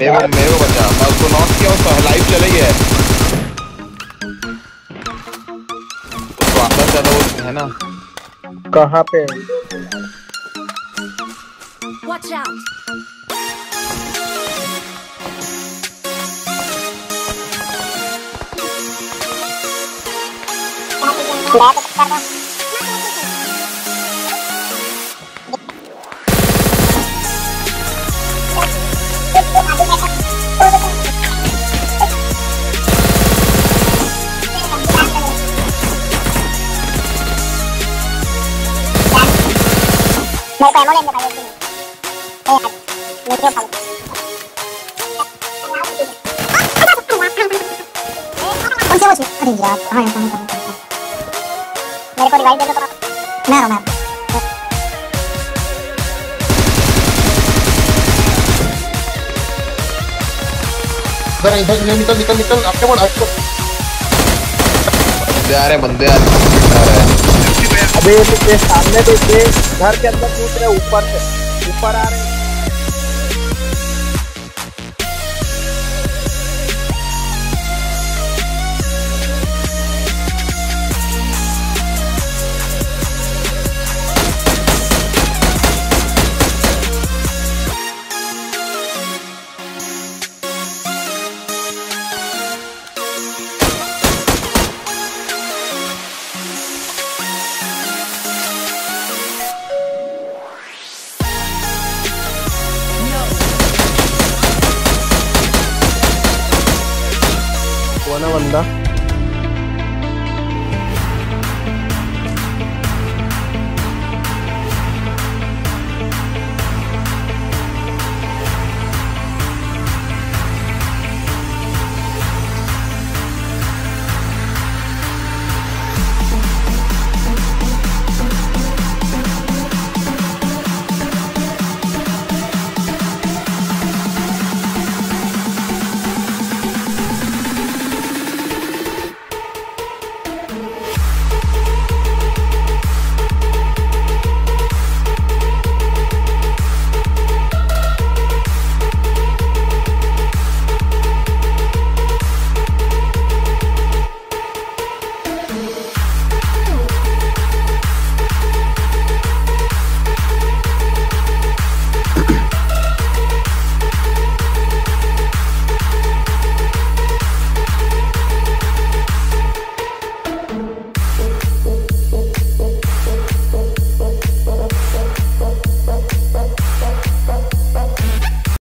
मेरे को मेरे को बचा। मैं उसको नॉक किया उसका लाइव चले गया। उसको अंदर ज़्यादा वो है ना। कहाँ पे? Watch out! मेरे को एमो लेने भाई एक दिन ए मेरे को कौन से वो अरे यार हाँ कहाँ मेरे को रिवाइव दे दो तो मैं निकल निकल निकल आपके बंदे आ रहे बंदे हैं अबे सामने देखिए घर के अंदर कूद रहे ऊपर से। ऊपर आ रहे हैं। कौन है बंदा